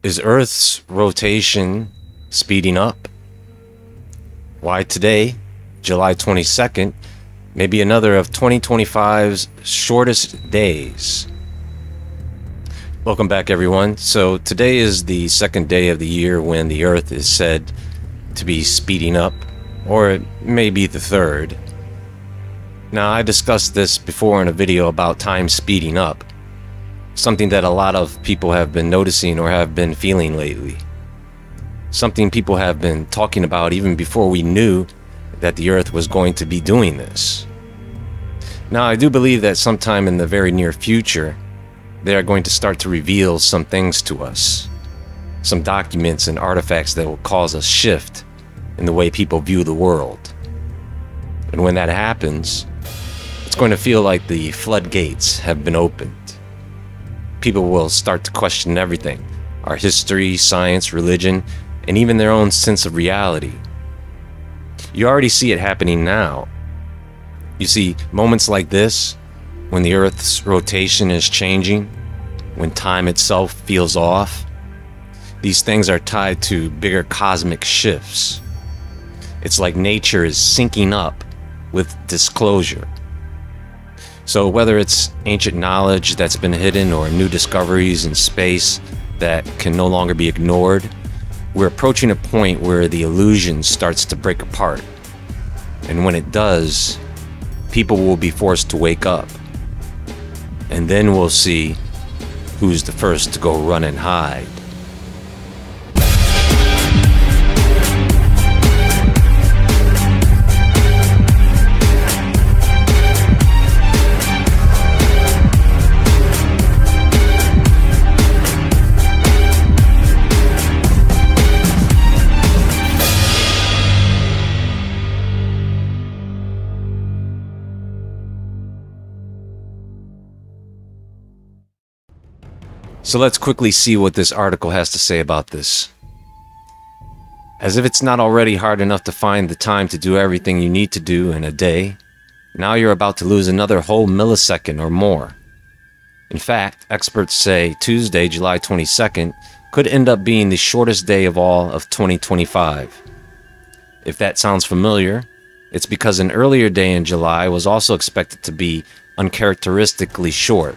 Is Earth's rotation speeding up? Why today, July 22nd, may be another of 2025's shortest days. Welcome back, everyone. So, today is the second day of the year when the Earth is said to be speeding up, or it may be the third. Now, I discussed this before in a video about time speeding up something that a lot of people have been noticing or have been feeling lately. Something people have been talking about even before we knew that the Earth was going to be doing this. Now, I do believe that sometime in the very near future, they are going to start to reveal some things to us. Some documents and artifacts that will cause a shift in the way people view the world. And when that happens, it's going to feel like the floodgates have been opened people will start to question everything our history, science, religion, and even their own sense of reality. You already see it happening now. You see, moments like this, when the Earth's rotation is changing, when time itself feels off, these things are tied to bigger cosmic shifts. It's like nature is syncing up with disclosure. So, whether it's ancient knowledge that's been hidden or new discoveries in space that can no longer be ignored, we're approaching a point where the illusion starts to break apart. And when it does, people will be forced to wake up. And then we'll see who's the first to go run and hide. So let's quickly see what this article has to say about this. As if it's not already hard enough to find the time to do everything you need to do in a day, now you're about to lose another whole millisecond or more. In fact, experts say Tuesday, July 22nd, could end up being the shortest day of all of 2025. If that sounds familiar, it's because an earlier day in July was also expected to be uncharacteristically short.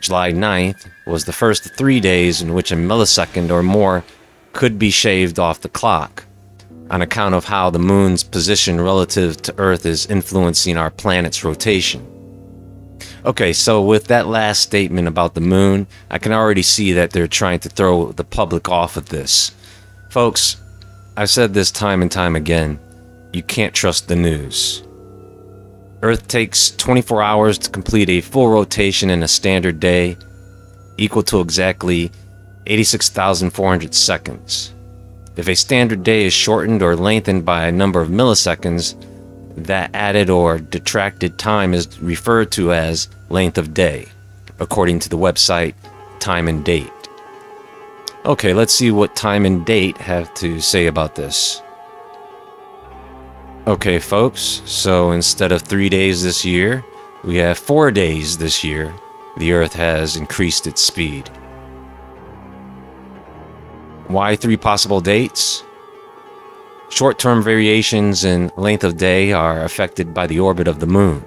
July 9th was the first three days in which a millisecond or more could be shaved off the clock, on account of how the moon's position relative to Earth is influencing our planet's rotation. Okay, so with that last statement about the moon, I can already see that they're trying to throw the public off of this. Folks, I've said this time and time again you can't trust the news. Earth takes 24 hours to complete a full rotation in a standard day, equal to exactly 86,400 seconds. If a standard day is shortened or lengthened by a number of milliseconds, that added or detracted time is referred to as length of day, according to the website Time and Date. Okay, let's see what Time and Date have to say about this. Okay, folks, so instead of three days this year, we have four days this year. The Earth has increased its speed. Why three possible dates? Short term variations in length of day are affected by the orbit of the Moon.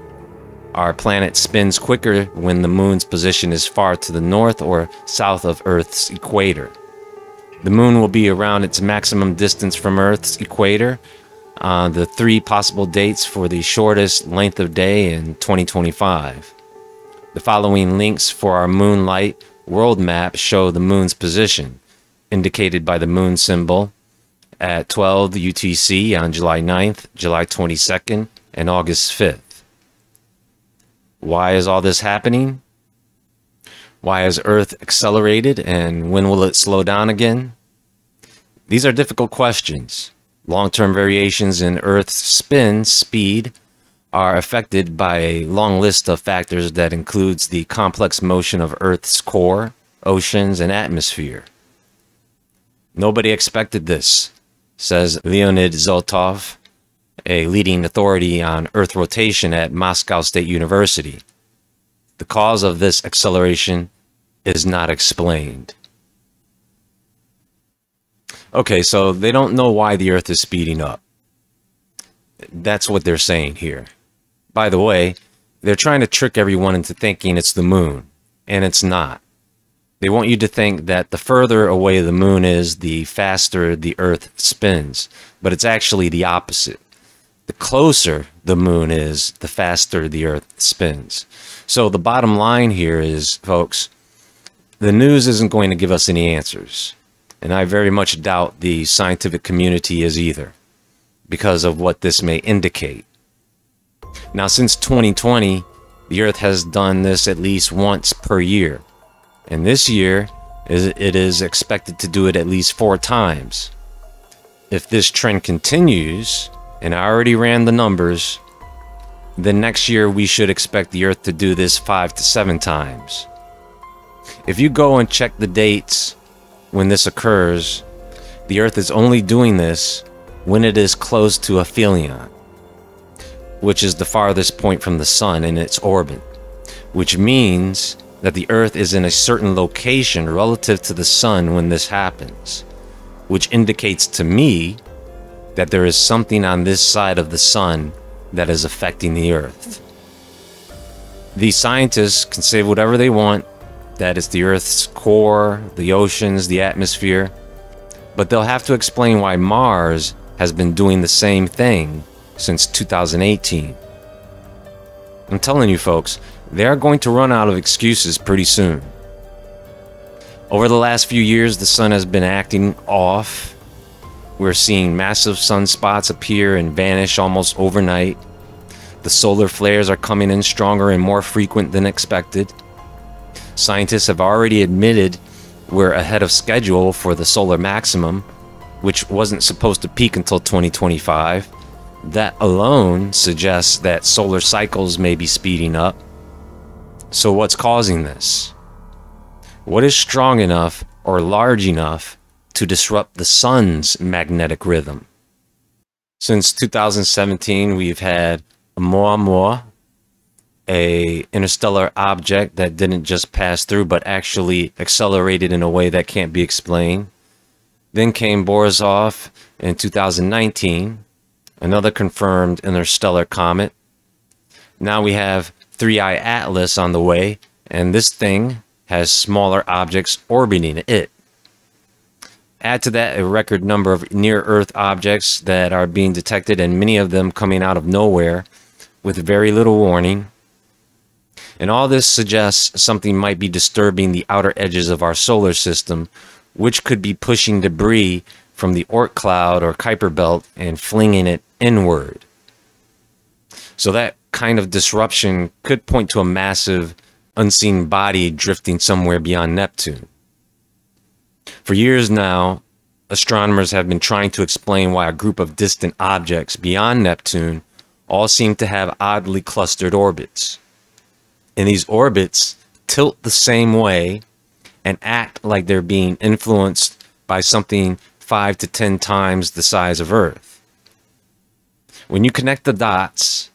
Our planet spins quicker when the Moon's position is far to the north or south of Earth's equator. The Moon will be around its maximum distance from Earth's equator uh, the three possible dates for the shortest length of day in 2025. The following links for our moonlight world map show the moon's position, indicated by the moon symbol, at 12 UTC on July 9th, July 22nd, and August 5th. Why is all this happening? Why has Earth accelerated and when will it slow down again? These are difficult questions. Long-term variations in Earth's spin speed are affected by a long list of factors that includes the complex motion of Earth's core, oceans, and atmosphere. Nobody expected this, says Leonid Zotov, a leading authority on Earth rotation at Moscow State University. The cause of this acceleration is not explained. Okay, so they don't know why the Earth is speeding up. That's what they're saying here. By the way, they're trying to trick everyone into thinking it's the moon, and it's not. They want you to think that the further away the moon is, the faster the Earth spins, but it's actually the opposite. The closer the moon is, the faster the Earth spins. So the bottom line here is, folks, the news isn't going to give us any answers. And I very much doubt the scientific community is either because of what this may indicate. Now, since 2020, the Earth has done this at least once per year. And this year, it is expected to do it at least four times. If this trend continues, and I already ran the numbers, then next year we should expect the Earth to do this five to seven times. If you go and check the dates when this occurs, the Earth is only doing this when it is close to aphelion, which is the farthest point from the Sun in its orbit, which means that the Earth is in a certain location relative to the Sun when this happens, which indicates to me that there is something on this side of the Sun that is affecting the Earth. These scientists can say whatever they want, that it's the Earth's core, the oceans, the atmosphere, but they'll have to explain why Mars has been doing the same thing since 2018. I'm telling you folks, they are going to run out of excuses pretty soon. Over the last few years, the sun has been acting off. We're seeing massive sunspots appear and vanish almost overnight. The solar flares are coming in stronger and more frequent than expected. Scientists have already admitted we're ahead of schedule for the solar maximum, which wasn't supposed to peak until 2025. That alone suggests that solar cycles may be speeding up. So, what's causing this? What is strong enough or large enough to disrupt the sun's magnetic rhythm? Since 2017, we've had Oumuamua, a interstellar object that didn't just pass through but actually accelerated in a way that can't be explained. Then came Borisov in 2019, another confirmed interstellar comet. Now we have 3i Atlas on the way, and this thing has smaller objects orbiting it. Add to that a record number of near Earth objects that are being detected, and many of them coming out of nowhere with very little warning. And all this suggests something might be disturbing the outer edges of our solar system, which could be pushing debris from the Oort cloud or Kuiper belt and flinging it inward. So that kind of disruption could point to a massive unseen body drifting somewhere beyond Neptune. For years now, astronomers have been trying to explain why a group of distant objects beyond Neptune all seem to have oddly clustered orbits. And these orbits tilt the same way and act like they're being influenced by something five to ten times the size of Earth. When you connect the dots,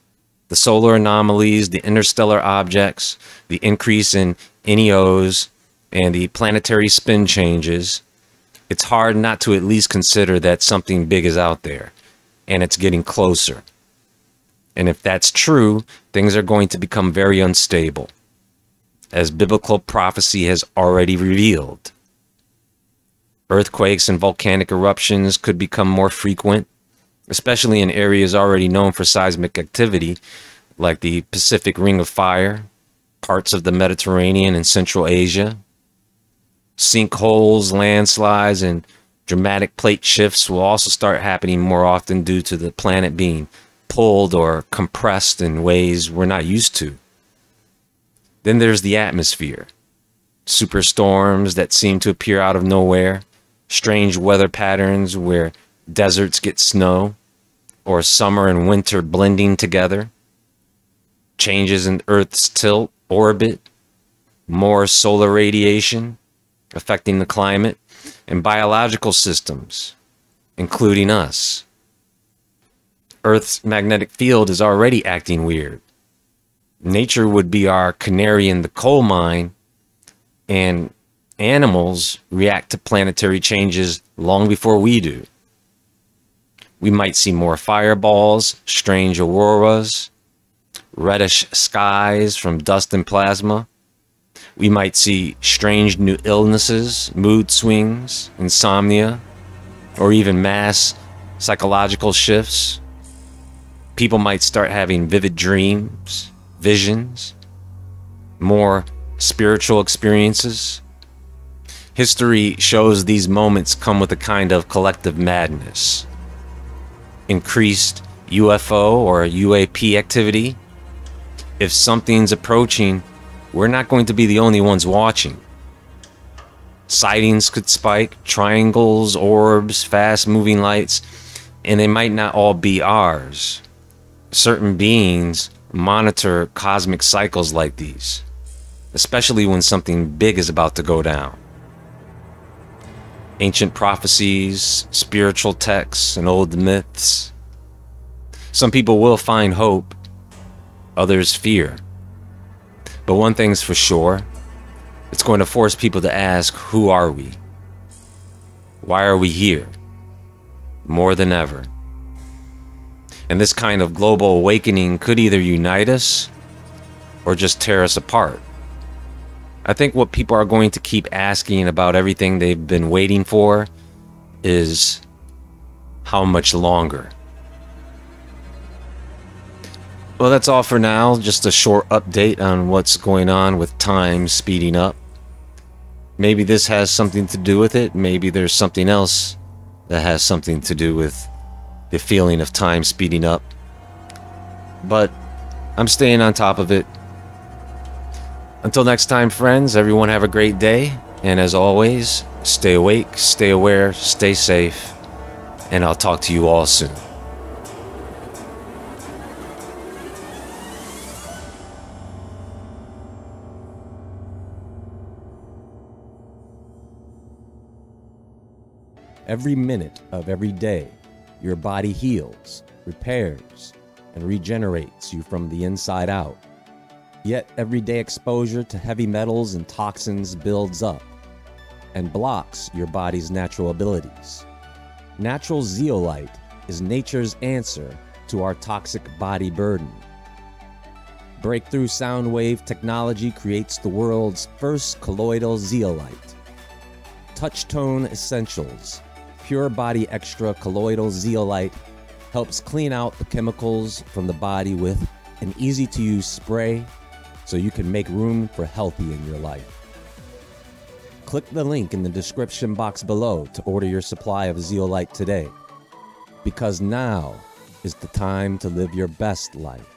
the solar anomalies, the interstellar objects, the increase in NEOs, and the planetary spin changes, it's hard not to at least consider that something big is out there and it's getting closer. And if that's true, things are going to become very unstable, as biblical prophecy has already revealed. Earthquakes and volcanic eruptions could become more frequent, especially in areas already known for seismic activity, like the Pacific Ring of Fire, parts of the Mediterranean and Central Asia. Sinkholes, landslides, and dramatic plate shifts will also start happening more often due to the planet being pulled or compressed in ways we're not used to. Then there's the atmosphere. Superstorms that seem to appear out of nowhere, strange weather patterns where deserts get snow, or summer and winter blending together, changes in Earth's tilt, orbit, more solar radiation affecting the climate, and biological systems, including us. Earth's magnetic field is already acting weird. Nature would be our canary in the coal mine, and animals react to planetary changes long before we do. We might see more fireballs, strange auroras, reddish skies from dust and plasma. We might see strange new illnesses, mood swings, insomnia, or even mass psychological shifts. People might start having vivid dreams, visions, more spiritual experiences. History shows these moments come with a kind of collective madness. Increased UFO or UAP activity. If something's approaching, we're not going to be the only ones watching. Sightings could spike, triangles, orbs, fast moving lights, and they might not all be ours. Certain beings monitor cosmic cycles like these, especially when something big is about to go down. Ancient prophecies, spiritual texts, and old myths. Some people will find hope, others fear. But one thing's for sure it's going to force people to ask who are we? Why are we here? More than ever. And this kind of global awakening could either unite us or just tear us apart. I think what people are going to keep asking about everything they've been waiting for is how much longer? Well, that's all for now. Just a short update on what's going on with time speeding up. Maybe this has something to do with it. Maybe there's something else that has something to do with the feeling of time speeding up. But I'm staying on top of it. Until next time, friends, everyone have a great day. And as always, stay awake, stay aware, stay safe, and I'll talk to you all soon. Every minute of every day, your body heals, repairs, and regenerates you from the inside out. Yet everyday exposure to heavy metals and toxins builds up and blocks your body's natural abilities. Natural zeolite is nature's answer to our toxic body burden. Breakthrough sound wave technology creates the world's first colloidal zeolite. Touchstone Essentials Pure Body Extra Colloidal Zeolite helps clean out the chemicals from the body with an easy to use spray so you can make room for healthy in your life. Click the link in the description box below to order your supply of zeolite today because now is the time to live your best life.